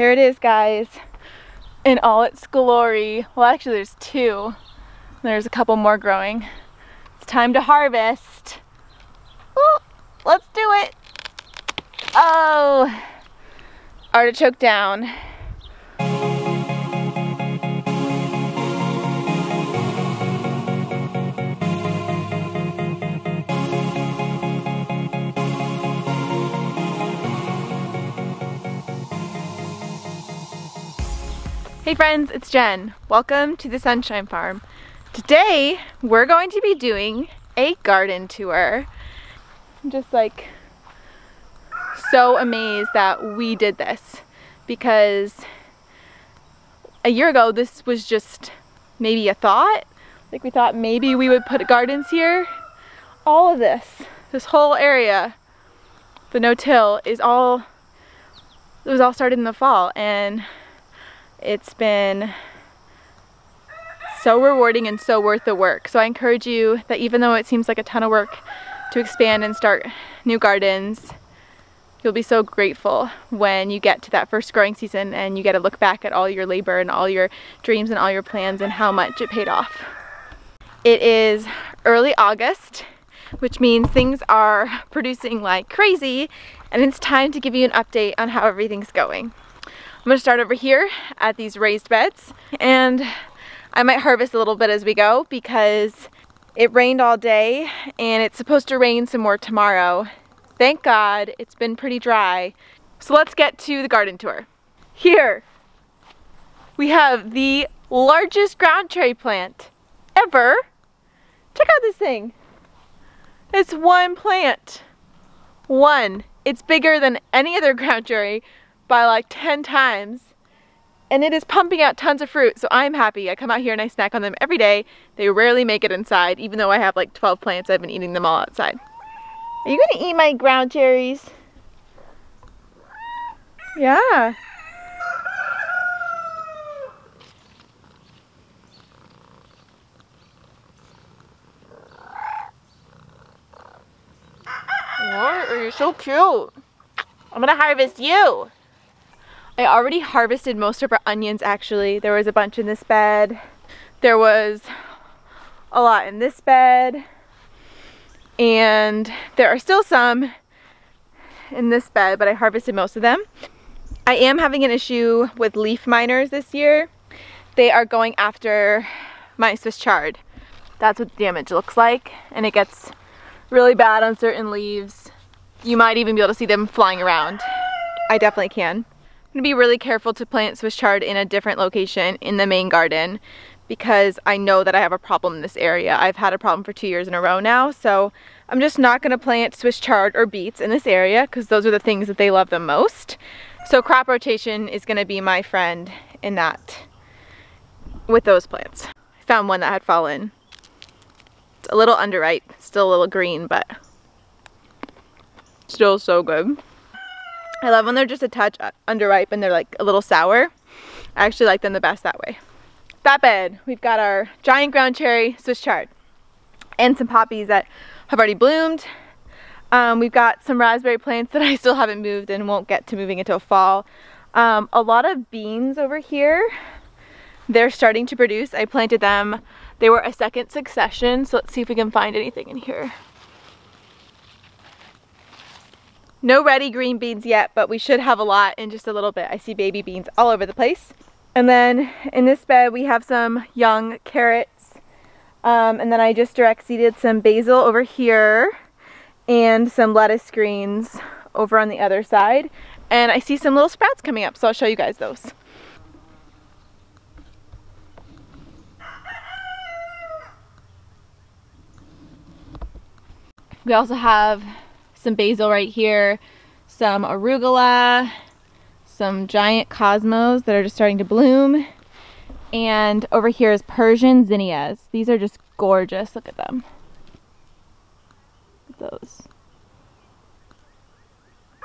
here it is guys in all its glory. Well actually there's two. There's a couple more growing. It's time to harvest. Ooh, let's do it. Oh, artichoke down. Hey friends, it's Jenn. Welcome to the Sunshine Farm. Today, we're going to be doing a garden tour. I'm just like so amazed that we did this because a year ago this was just maybe a thought. Like we thought maybe we would put gardens here. All of this, this whole area, the no-till is all, it was all started in the fall and it's been so rewarding and so worth the work. So I encourage you that even though it seems like a ton of work to expand and start new gardens, you'll be so grateful when you get to that first growing season and you get to look back at all your labor and all your dreams and all your plans and how much it paid off. It is early August, which means things are producing like crazy and it's time to give you an update on how everything's going. I'm gonna start over here at these raised beds and I might harvest a little bit as we go because it rained all day and it's supposed to rain some more tomorrow. Thank God it's been pretty dry. So let's get to the garden tour. Here we have the largest ground cherry plant ever. Check out this thing. It's one plant. One. It's bigger than any other ground cherry by like 10 times and it is pumping out tons of fruit so I'm happy. I come out here and I snack on them every day. They rarely make it inside even though I have like 12 plants I've been eating them all outside. Are you gonna eat my ground cherries? Yeah. What? Are you so cute? I'm gonna harvest you. I already harvested most of our onions actually. There was a bunch in this bed. There was a lot in this bed. And there are still some in this bed, but I harvested most of them. I am having an issue with leaf miners this year. They are going after my Swiss chard. That's what the damage looks like. And it gets really bad on certain leaves. You might even be able to see them flying around. I definitely can. I'm gonna be really careful to plant Swiss chard in a different location in the main garden because I know that I have a problem in this area. I've had a problem for two years in a row now, so I'm just not gonna plant Swiss chard or beets in this area because those are the things that they love the most. So crop rotation is gonna be my friend in that, with those plants. I found one that had fallen. It's a little underripe, still a little green, but still so good. I love when they're just a touch underripe and they're like a little sour. I actually like them the best that way. That bed, we've got our giant ground cherry Swiss chard and some poppies that have already bloomed. Um, we've got some raspberry plants that I still haven't moved and won't get to moving until fall. Um, a lot of beans over here. They're starting to produce. I planted them. They were a second succession, so let's see if we can find anything in here. No ready green beans yet, but we should have a lot in just a little bit. I see baby beans all over the place. And then in this bed we have some young carrots. Um, and then I just direct seeded some basil over here and some lettuce greens over on the other side. And I see some little sprouts coming up, so I'll show you guys those. We also have some basil right here, some arugula, some giant cosmos that are just starting to bloom. And over here is Persian zinnias. These are just gorgeous. Look at them. Look at those.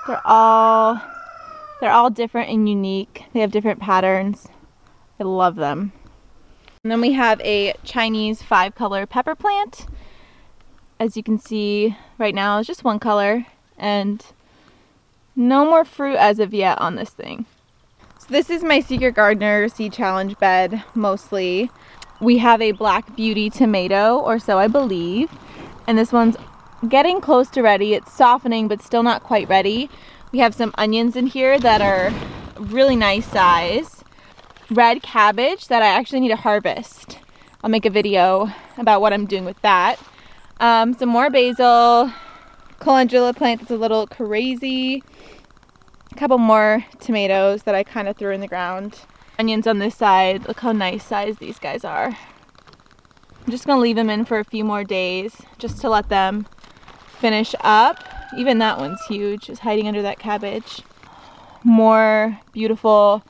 They're all they're all different and unique. They have different patterns. I love them. And then we have a Chinese five color pepper plant as you can see right now it's just one color and no more fruit as of yet on this thing. So this is my Secret Gardener Seed Challenge bed, mostly. We have a Black Beauty tomato, or so I believe. And this one's getting close to ready. It's softening, but still not quite ready. We have some onions in here that are really nice size. Red cabbage that I actually need to harvest. I'll make a video about what I'm doing with that. Um, some more basil, calendula plant that's a little crazy. A couple more tomatoes that I kind of threw in the ground. Onions on this side. Look how nice size these guys are. I'm just gonna leave them in for a few more days just to let them finish up. Even that one's huge, just hiding under that cabbage. More beautiful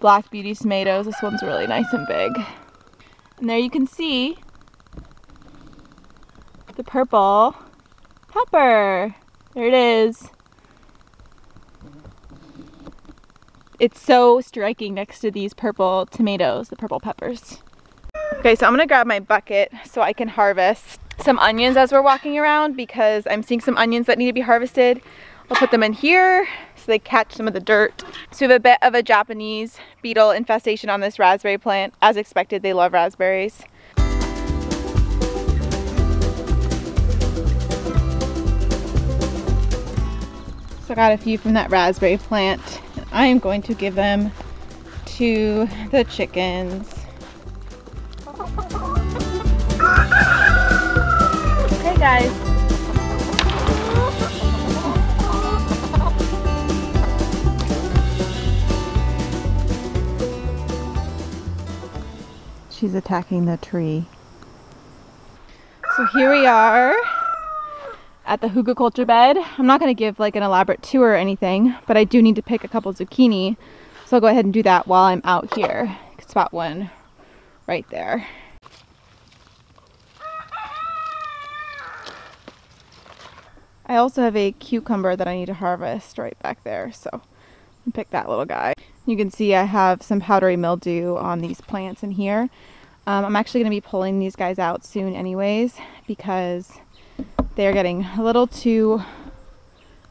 black beauty tomatoes. This one's really nice and big. And there you can see the purple pepper. There it is. It's so striking next to these purple tomatoes, the purple peppers. Okay, so I'm gonna grab my bucket so I can harvest some onions as we're walking around because I'm seeing some onions that need to be harvested. I'll put them in here so they catch some of the dirt. So we have a bit of a Japanese beetle infestation on this raspberry plant. As expected, they love raspberries. I got a few from that raspberry plant. I am going to give them to the chickens. Okay guys. She's attacking the tree. So here we are at the hugelkultur bed. I'm not going to give like an elaborate tour or anything, but I do need to pick a couple zucchini. So I'll go ahead and do that while I'm out here. Spot one right there. I also have a cucumber that I need to harvest right back there, so pick that little guy. You can see I have some powdery mildew on these plants in here. Um, I'm actually going to be pulling these guys out soon anyways because they're getting a little too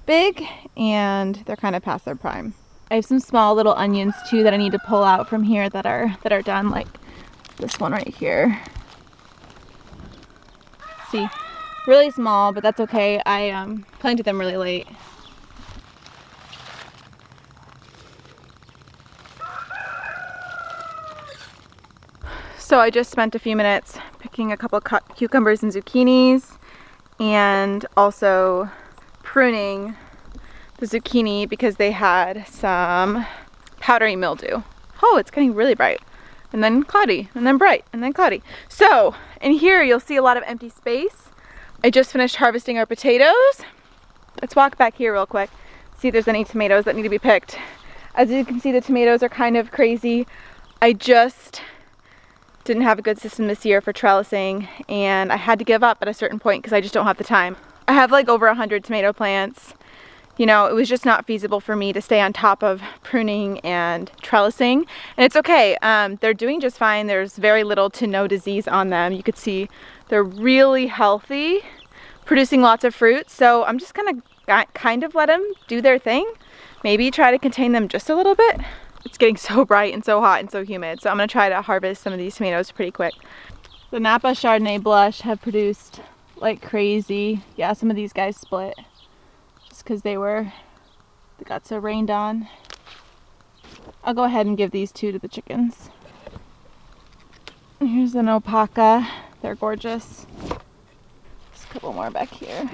big and they're kind of past their prime. I have some small little onions too that I need to pull out from here that are that are done like this one right here. See, really small, but that's okay. I um, planted them really late. So I just spent a few minutes picking a couple cucumbers and zucchinis and also pruning the zucchini because they had some powdery mildew. Oh, it's getting really bright and then cloudy and then bright and then cloudy. So in here you'll see a lot of empty space. I just finished harvesting our potatoes. Let's walk back here real quick, see if there's any tomatoes that need to be picked. As you can see, the tomatoes are kind of crazy. I just didn't have a good system this year for trellising and I had to give up at a certain point because I just don't have the time. I have like over 100 tomato plants. You know, it was just not feasible for me to stay on top of pruning and trellising. And it's okay, um, they're doing just fine. There's very little to no disease on them. You could see they're really healthy, producing lots of fruit. So I'm just gonna kind of let them do their thing. Maybe try to contain them just a little bit it's getting so bright and so hot and so humid. So I'm gonna try to harvest some of these tomatoes pretty quick. The Napa Chardonnay Blush have produced like crazy. Yeah, some of these guys split just because they were, they got so rained on. I'll go ahead and give these two to the chickens. Here's an Opalka. They're gorgeous. Just a couple more back here.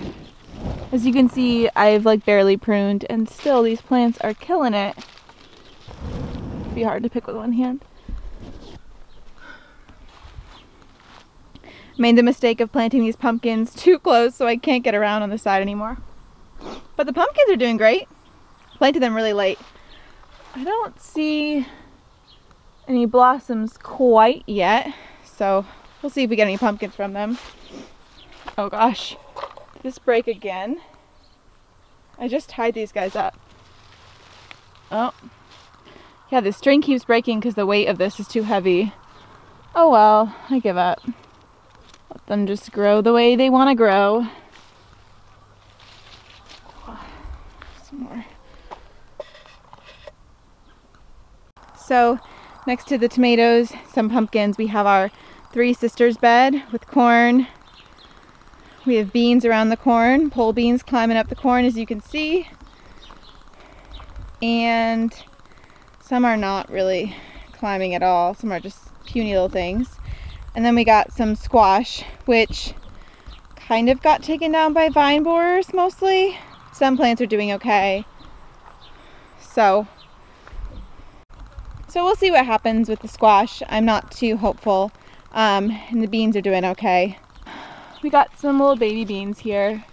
As you can see, I've like barely pruned and still these plants are killing it be hard to pick with one hand. Made the mistake of planting these pumpkins too close so I can't get around on the side anymore. But the pumpkins are doing great. Planted them really late. I don't see any blossoms quite yet, so we'll see if we get any pumpkins from them. Oh gosh, this break again? I just tied these guys up. Oh, yeah, the string keeps breaking because the weight of this is too heavy. Oh well, I give up. Let them just grow the way they want to grow. Some more. So next to the tomatoes, some pumpkins, we have our Three Sisters bed with corn. We have beans around the corn, pole beans climbing up the corn as you can see. And some are not really climbing at all. Some are just puny little things. And then we got some squash, which kind of got taken down by vine borers mostly. Some plants are doing okay. So, so we'll see what happens with the squash. I'm not too hopeful. Um, and the beans are doing okay. We got some little baby beans here.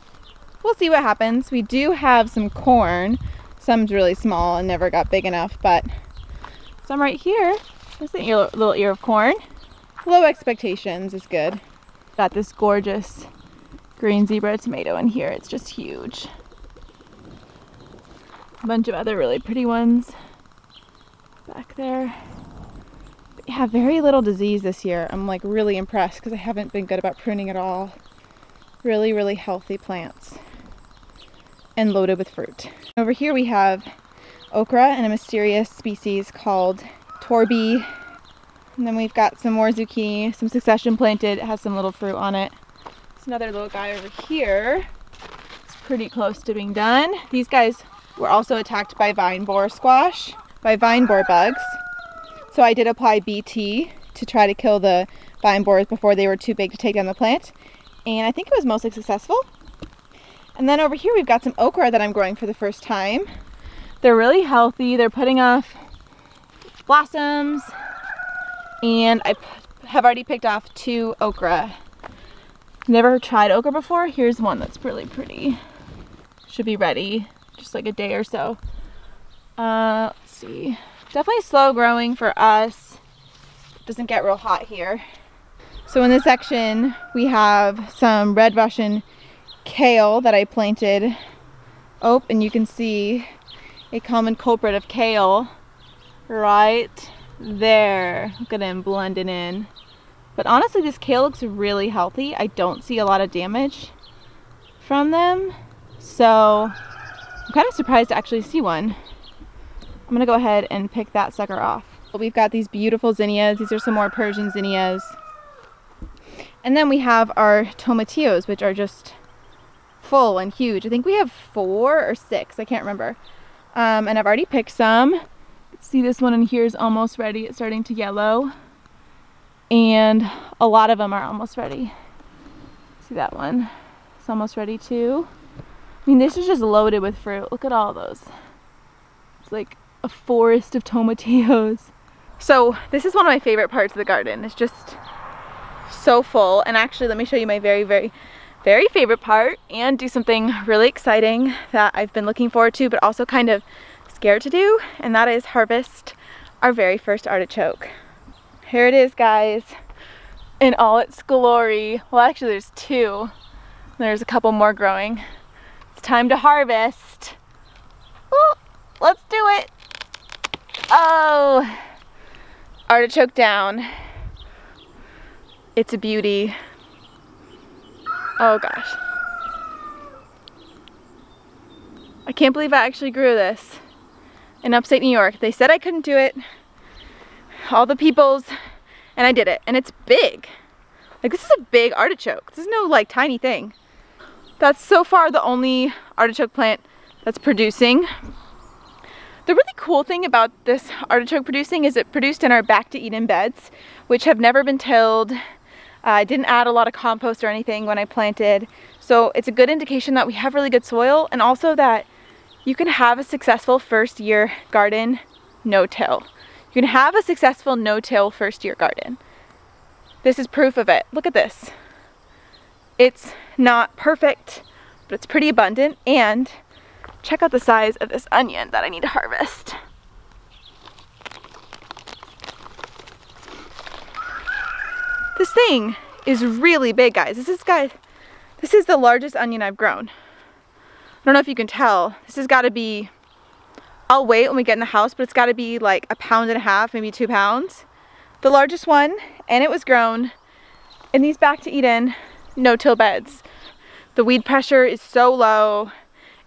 We'll see what happens. We do have some corn. Some's really small and never got big enough, but some right here. There's a little ear of corn. Low expectations is good. Got this gorgeous green zebra tomato in here. It's just huge. A bunch of other really pretty ones back there have very little disease this year. I'm like really impressed because I haven't been good about pruning at all. Really, really healthy plants and loaded with fruit. Over here we have okra and a mysterious species called Torby. And then we've got some more zucchini, some succession planted. It has some little fruit on it. There's another little guy over here. It's pretty close to being done. These guys were also attacked by vine borer squash, by vine borer bugs. So I did apply BT to try to kill the vine borers before they were too big to take down the plant. And I think it was mostly successful. And then over here we've got some okra that I'm growing for the first time. They're really healthy. They're putting off blossoms. And I have already picked off two okra. Never tried okra before. Here's one that's really pretty. Should be ready just like a day or so. Uh, let's see. Definitely slow growing for us. Doesn't get real hot here. So in this section, we have some red Russian kale that I planted. Oh, and you can see a common culprit of kale right there. Look at blending in. But honestly, this kale looks really healthy. I don't see a lot of damage from them. So I'm kind of surprised to actually see one. I'm gonna go ahead and pick that sucker off. We've got these beautiful zinnias. These are some more Persian zinnias. And then we have our tomatillos, which are just full and huge. I think we have four or six, I can't remember. Um, and I've already picked some. See this one in here is almost ready. It's starting to yellow. And a lot of them are almost ready. See that one? It's almost ready too. I mean, this is just loaded with fruit. Look at all those. It's like a forest of tomatillos. So this is one of my favorite parts of the garden. It's just so full. And actually, let me show you my very, very, very favorite part and do something really exciting that I've been looking forward to, but also kind of scared to do. And that is harvest our very first artichoke. Here it is, guys, in all its glory. Well, actually, there's two. There's a couple more growing. It's time to harvest. Ooh, let's do it. Oh, artichoke down. It's a beauty. Oh gosh. I can't believe I actually grew this in upstate New York. They said I couldn't do it. All the peoples, and I did it. And it's big. Like this is a big artichoke. This is no like tiny thing. That's so far the only artichoke plant that's producing. The really cool thing about this artichoke producing is it produced in our back to Eden beds, which have never been tilled. I didn't add a lot of compost or anything when I planted. So it's a good indication that we have really good soil and also that you can have a successful first year garden no-till. You can have a successful no-till first year garden. This is proof of it. Look at this. It's not perfect, but it's pretty abundant and Check out the size of this onion that I need to harvest. This thing is really big, guys. This is guys, this is the largest onion I've grown. I don't know if you can tell. This has got to be, I'll wait when we get in the house, but it's got to be like a pound and a half, maybe two pounds. The largest one, and it was grown in these back to Eden no-till beds. The weed pressure is so low.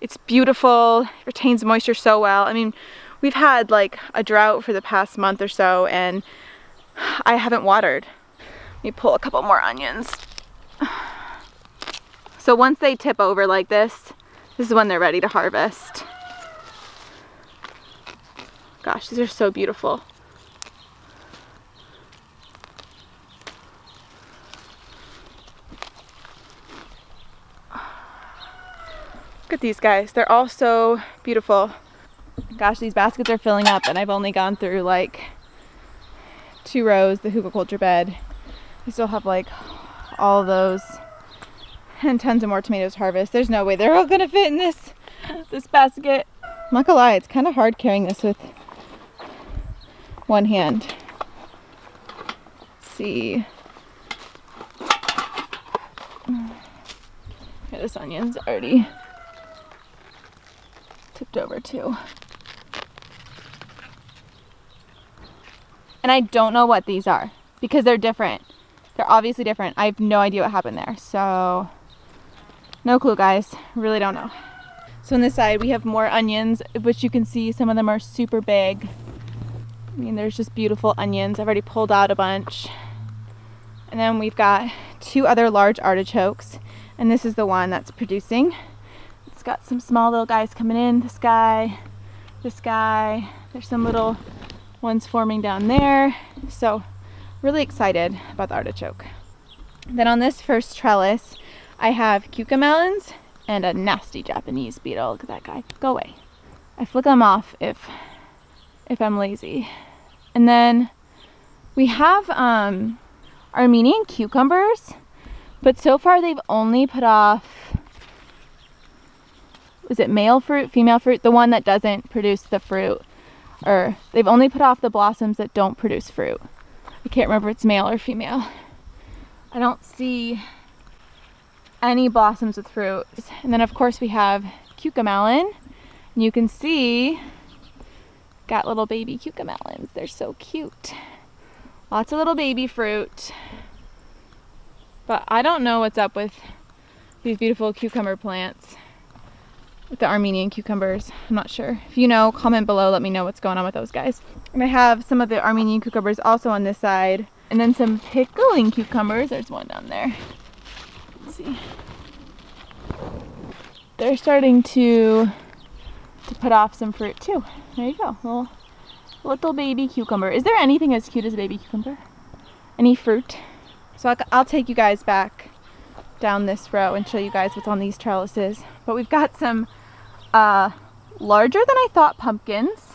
It's beautiful, it retains moisture so well. I mean, we've had like a drought for the past month or so and I haven't watered. Me pull a couple more onions. So once they tip over like this, this is when they're ready to harvest. Gosh, these are so beautiful. Look at these guys. They're all so beautiful. Gosh, these baskets are filling up and I've only gone through like two rows, the hugelkultur bed. I still have like all those and tons of more tomatoes harvest. There's no way they're all gonna fit in this this basket. I'm not gonna lie, it's kind of hard carrying this with one hand. Let's see. Yeah, this onion's already tipped over too. And I don't know what these are because they're different. They're obviously different. I have no idea what happened there. So no clue guys, really don't know. So on this side we have more onions, which you can see some of them are super big. I mean, there's just beautiful onions. I've already pulled out a bunch. And then we've got two other large artichokes. And this is the one that's producing. It's got some small little guys coming in. This guy, this guy. There's some little ones forming down there. So really excited about the artichoke. Then on this first trellis, I have cucamelons and a nasty Japanese beetle. Look at that guy. Go away. I flick them off if if I'm lazy. And then we have um, Armenian cucumbers, but so far they've only put off, is it male fruit, female fruit? The one that doesn't produce the fruit. Or they've only put off the blossoms that don't produce fruit. I can't remember if it's male or female. I don't see any blossoms with fruit. And then of course we have cucamelon. And you can see got little baby cucamelons. They're so cute. Lots of little baby fruit. But I don't know what's up with these beautiful cucumber plants. With the Armenian cucumbers. I'm not sure. If you know, comment below. Let me know what's going on with those guys. And I have some of the Armenian cucumbers also on this side. And then some pickling cucumbers. There's one down there. Let's see. They're starting to, to put off some fruit too. There you go. Little, little baby cucumber. Is there anything as cute as a baby cucumber? Any fruit? So I'll, I'll take you guys back down this row and show you guys what's on these trellises. But we've got some uh, larger than I thought pumpkins.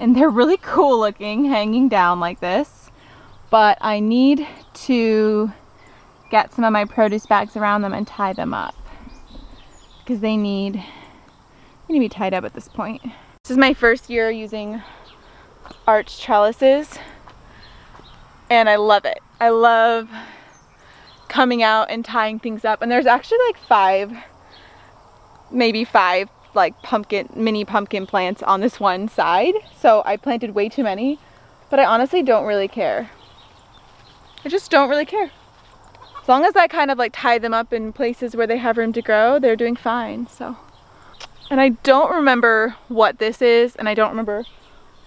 And they're really cool looking, hanging down like this. But I need to get some of my produce bags around them and tie them up. Because they need, they need to be tied up at this point. This is my first year using arch trellises. And I love it. I love coming out and tying things up. And there's actually like five, maybe five like pumpkin, mini pumpkin plants on this one side. So I planted way too many, but I honestly don't really care. I just don't really care. As long as I kind of like tie them up in places where they have room to grow, they're doing fine, so. And I don't remember what this is, and I don't remember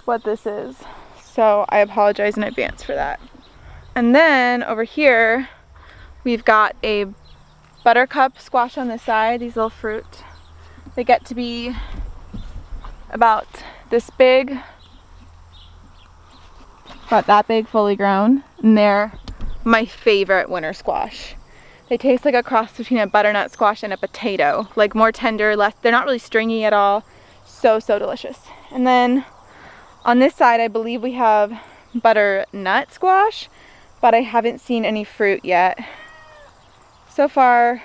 what this is. So I apologize in advance for that. And then over here, we've got a buttercup squash on this side, these little fruit. They get to be about this big, about that big fully grown, and they're my favorite winter squash. They taste like a cross between a butternut squash and a potato. Like more tender, less, they're not really stringy at all. So, so delicious. And then on this side, I believe we have butternut squash, but I haven't seen any fruit yet. So far,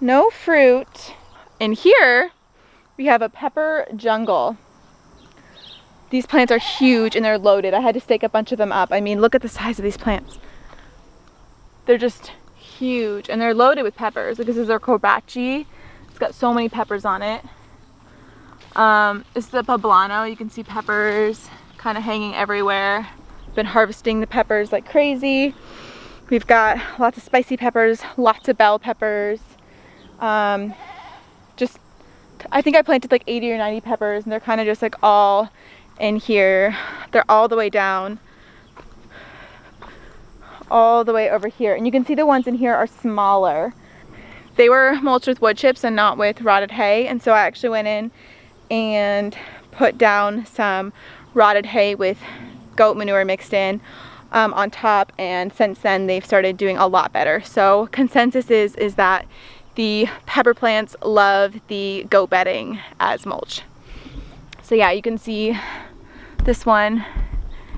no fruit. And here, we have a pepper jungle. These plants are huge and they're loaded. I had to stake a bunch of them up. I mean, look at the size of these plants. They're just huge and they're loaded with peppers. Like this is their kobachi. It's got so many peppers on it. Um, this is the poblano. You can see peppers kind of hanging everywhere. Been harvesting the peppers like crazy. We've got lots of spicy peppers, lots of bell peppers. Um, just I think I planted like 80 or 90 peppers and they're kind of just like all in here. They're all the way down. All the way over here. And you can see the ones in here are smaller. They were mulched with wood chips and not with rotted hay. And so I actually went in and put down some rotted hay with goat manure mixed in um, on top and since then they've started doing a lot better. So consensus is, is that the pepper plants love the goat bedding as mulch. So yeah, you can see this one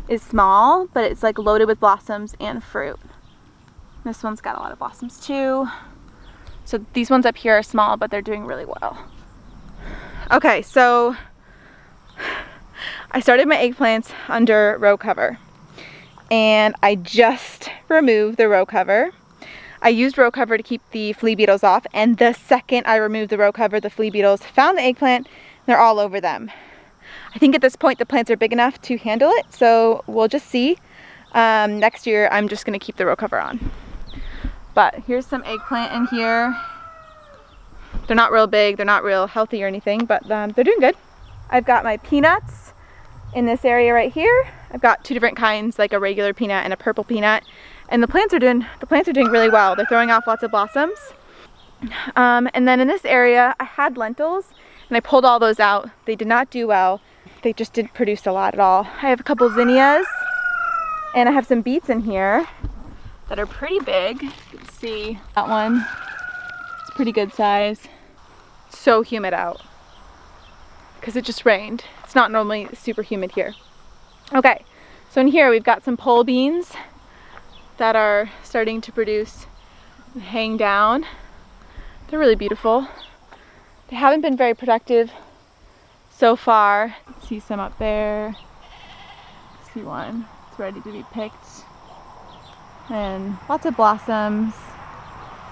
is small, but it's like loaded with blossoms and fruit. This one's got a lot of blossoms too. So these ones up here are small, but they're doing really well. Okay, so I started my eggplants under row cover and I just removed the row cover. I used row cover to keep the flea beetles off and the second I removed the row cover, the flea beetles found the eggplant, they're all over them. I think at this point the plants are big enough to handle it, so we'll just see. Um, next year I'm just gonna keep the row cover on. But here's some eggplant in here. They're not real big, they're not real healthy or anything, but um, they're doing good. I've got my peanuts in this area right here. I've got two different kinds, like a regular peanut and a purple peanut. And the plants are doing, the plants are doing really well. They're throwing off lots of blossoms. Um, and then in this area, I had lentils and I pulled all those out. They did not do well. They just didn't produce a lot at all. I have a couple zinnias and I have some beets in here that are pretty big. You can see that one. It's pretty good size. So humid out because it just rained. It's not normally super humid here. Okay, so in here we've got some pole beans that are starting to produce hang down. They're really beautiful. They haven't been very productive so far. See some up there. See one. It's ready to be picked. And lots of blossoms.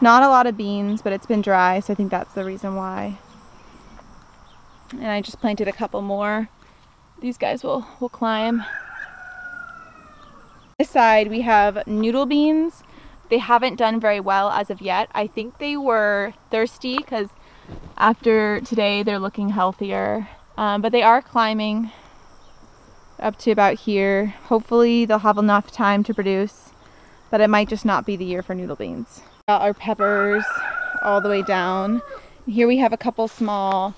Not a lot of beans, but it's been dry, so I think that's the reason why and I just planted a couple more. These guys will, will climb. This side we have noodle beans. They haven't done very well as of yet. I think they were thirsty because after today they're looking healthier. Um, but they are climbing up to about here. Hopefully they'll have enough time to produce, but it might just not be the year for noodle beans. Got our peppers all the way down. Here we have a couple small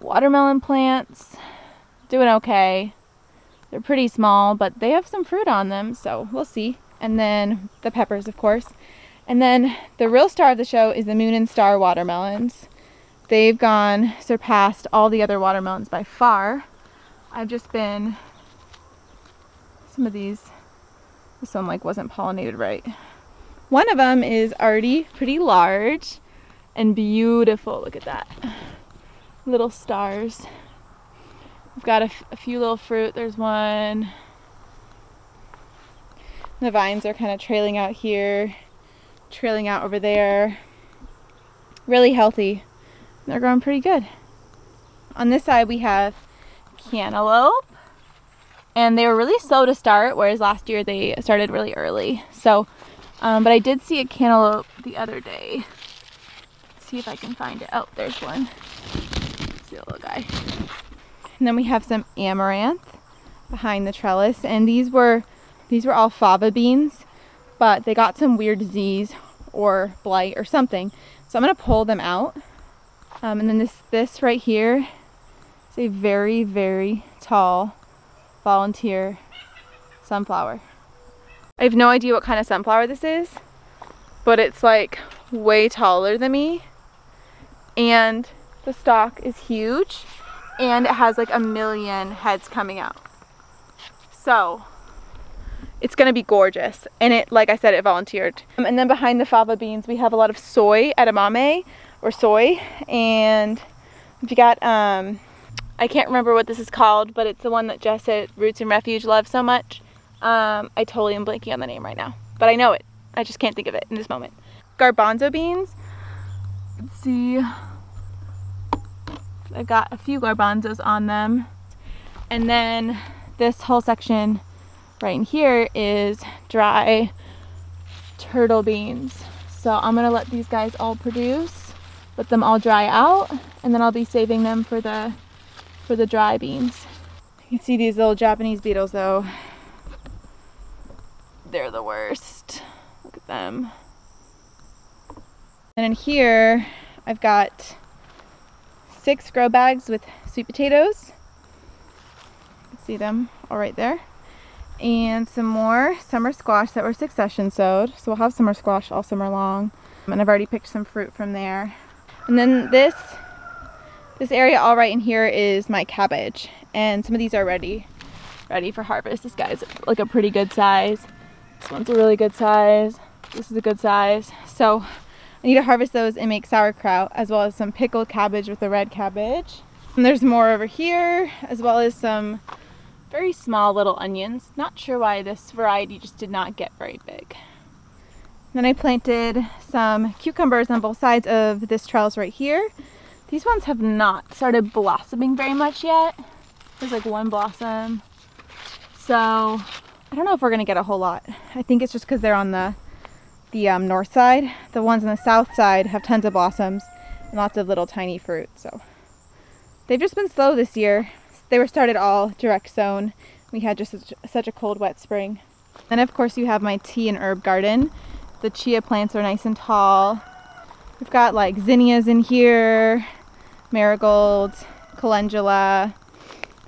watermelon plants doing okay they're pretty small but they have some fruit on them so we'll see. And then the peppers of course. And then the real star of the show is the moon and star watermelons. They've gone surpassed all the other watermelons by far. I've just been some of these this one like wasn't pollinated right. One of them is already pretty large and beautiful. Look at that. Little stars. We've got a, few little fruit. There's one. The vines are kind of trailing out here, trailing out over there. Really healthy. They're growing pretty good. On this side we have cantaloupe. And they were really slow to start, whereas last year they started really early. So, um, but I did see a cantaloupe the other day. Let's see if I can find it. Oh, there's one See a little guy. And then we have some amaranth behind the trellis. And these were these were all fava beans, but they got some weird disease or blight or something. So I'm gonna pull them out. Um, and then this this right here is a very, very tall volunteer sunflower. I have no idea what kind of sunflower this is, but it's like way taller than me. And the stalk is huge and it has like a million heads coming out. So it's gonna be gorgeous. And it, like I said, it volunteered. Um, and then behind the fava beans, we have a lot of soy edamame or soy. And we got, um, I can't remember what this is called, but it's the one that Jess at Roots and Refuge loves so much. Um, I totally am blanking on the name right now, but I know it. I just can't think of it in this moment. Garbanzo beans. Let's see. I've got a few garbanzos on them. And then this whole section right in here is dry turtle beans. So I'm gonna let these guys all produce let them all dry out, and then I'll be saving them for the for the dry beans. You can see these little Japanese beetles though. They're the worst. Look at them. And in here, I've got six grow bags with sweet potatoes. see them all right there. And some more summer squash that were succession sowed. So we'll have summer squash all summer long. Um, and I've already picked some fruit from there. And then this, this area all right in here is my cabbage. And some of these are ready, ready for harvest. This guy's like a pretty good size. This one's a really good size. This is a good size. So I need to harvest those and make sauerkraut as well as some pickled cabbage with the red cabbage. And there's more over here as well as some very small little onions. Not sure why this variety just did not get very big. Then I planted some cucumbers on both sides of this trellis right here. These ones have not started blossoming very much yet. There's like one blossom. So I don't know if we're gonna get a whole lot. I think it's just because they're on the the um, north side. The ones on the south side have tons of blossoms and lots of little tiny fruit. So they've just been slow this year. They were started all direct sown. We had just such, such a cold, wet spring. And of course you have my tea and herb garden. The chia plants are nice and tall. We've got like zinnias in here, marigolds, calendula,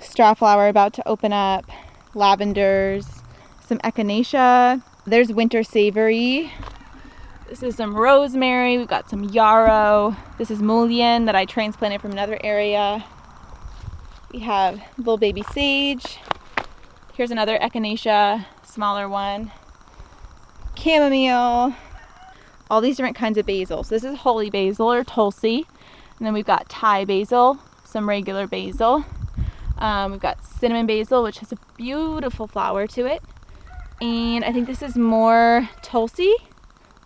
strawflower about to open up, lavenders, some echinacea. There's winter savory. This is some rosemary. We've got some yarrow. This is mullein that I transplanted from another area. We have little baby sage. Here's another echinacea, smaller one. Chamomile. All these different kinds of basil. So this is holy basil or tulsi. And then we've got Thai basil, some regular basil. Um, we've got cinnamon basil, which has a beautiful flower to it. And I think this is more tulsi,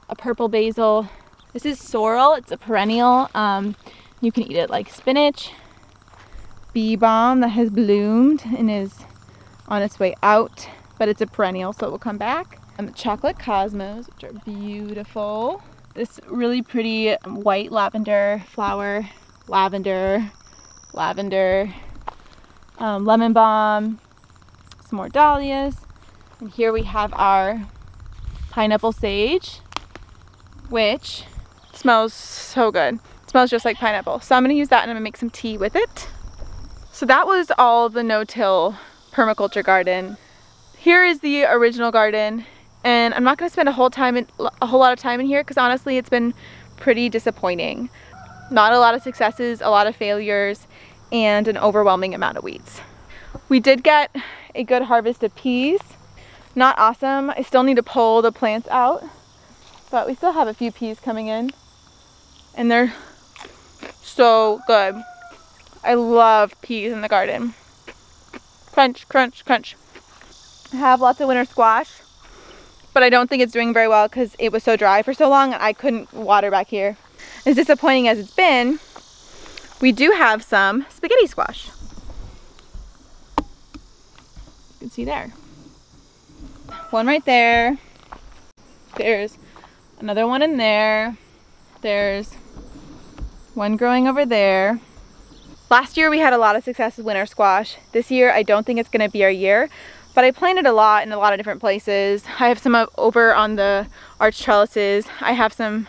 a purple basil. This is sorrel, it's a perennial. Um, you can eat it like spinach bee balm that has bloomed and is on its way out, but it's a perennial, so it will come back. Um, chocolate cosmos, which are beautiful. This really pretty white lavender flower, lavender, lavender, um, lemon balm, some more dahlias. And here we have our pineapple sage, which smells so good. It smells just like pineapple. So I'm gonna use that and I'm gonna make some tea with it. So that was all the no-till permaculture garden. Here is the original garden and I'm not to spend a whole time in, a whole lot of time in here because honestly it's been pretty disappointing. Not a lot of successes, a lot of failures, and an overwhelming amount of weeds. We did get a good harvest of peas. Not awesome. I still need to pull the plants out, but we still have a few peas coming in and they're so good. I love peas in the garden. Crunch, crunch, crunch. I have lots of winter squash, but I don't think it's doing very well because it was so dry for so long and I couldn't water back here. As disappointing as it's been, we do have some spaghetti squash. You can see there. One right there. There's another one in there. There's one growing over there. Last year we had a lot of success with winter squash. This year I don't think it's gonna be our year, but I planted a lot in a lot of different places. I have some over on the arch trellises. I have some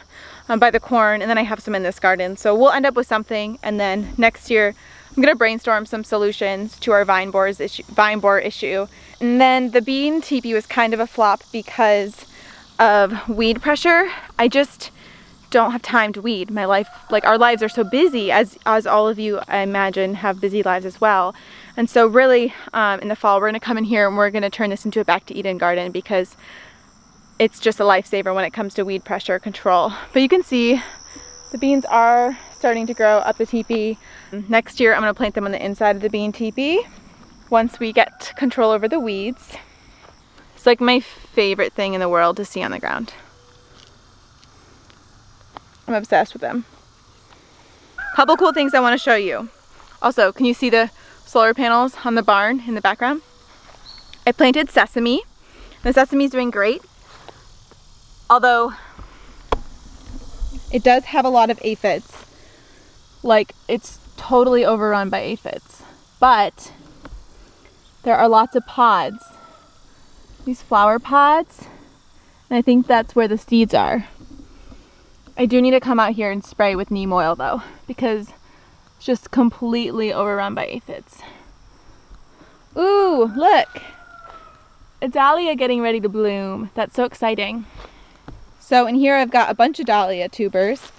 um, by the corn and then I have some in this garden. So we'll end up with something and then next year I'm gonna brainstorm some solutions to our vine, issue, vine borer issue. And then the bean teepee was kind of a flop because of weed pressure. I just, don't have time to weed. My life, like our lives are so busy as, as all of you, I imagine, have busy lives as well. And so really um, in the fall, we're gonna come in here and we're gonna turn this into a back to Eden garden because it's just a lifesaver when it comes to weed pressure control. But you can see the beans are starting to grow up the teepee. Next year, I'm gonna plant them on the inside of the bean teepee once we get control over the weeds. It's like my favorite thing in the world to see on the ground. I'm obsessed with them. Couple cool things I want to show you. Also, can you see the solar panels on the barn in the background? I planted sesame. The sesame is doing great. Although it does have a lot of aphids. like it's totally overrun by aphids. But there are lots of pods. These flower pods. And I think that's where the seeds are. I do need to come out here and spray with neem oil though, because it's just completely overrun by aphids. Ooh, look! A dahlia getting ready to bloom. That's so exciting. So in here I've got a bunch of dahlia tubers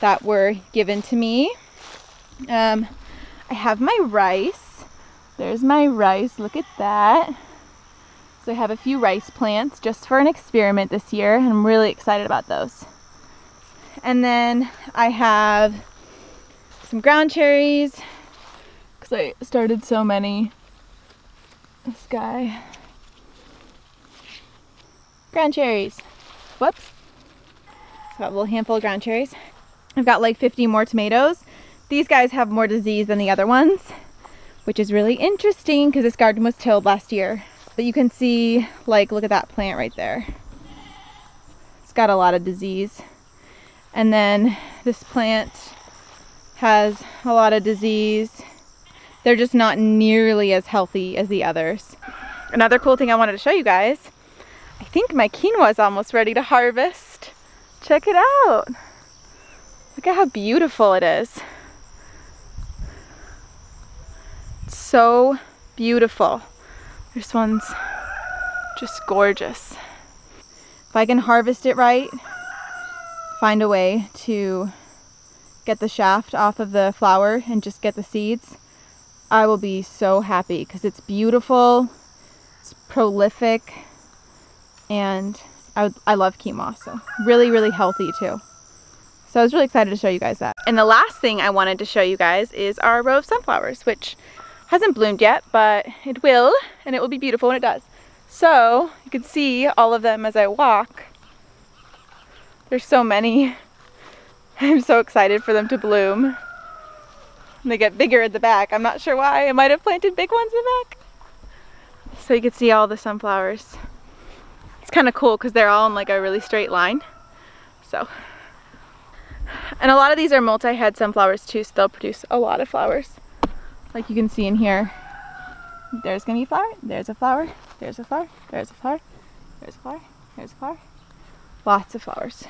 that were given to me. Um, I have my rice. There's my rice, look at that. So I have a few rice plants just for an experiment this year and I'm really excited about those. And then I have some ground cherries because I started so many. This guy. Ground cherries. Whoops. So got a little handful of ground cherries. I've got like 50 more tomatoes. These guys have more disease than the other ones, which is really interesting because this garden was tilled last year. But you can see, like, look at that plant right there. It's got a lot of disease. And then this plant has a lot of disease. They're just not nearly as healthy as the others. Another cool thing I wanted to show you guys, I think my quinoa is almost ready to harvest. Check it out. Look at how beautiful it is. It's so beautiful. This one's just gorgeous. If I can harvest it right, find a way to get the shaft off of the flower and just get the seeds, I will be so happy because it's beautiful, it's prolific, and I, would, I love quinoa, so really, really healthy too. So I was really excited to show you guys that. And the last thing I wanted to show you guys is our row of sunflowers, which hasn't bloomed yet, but it will, and it will be beautiful when it does. So you can see all of them as I walk. There's so many. I'm so excited for them to bloom. And they get bigger at the back. I'm not sure why. I might have planted big ones in the back. So you can see all the sunflowers. It's kind of cool because they're all in like a really straight line. So, and a lot of these are multi-head sunflowers too, so they'll produce a lot of flowers. Like you can see in here. There's gonna be a flower, there's a flower, there's a flower, there's a flower, there's a flower, there's a flower. Lots of flowers.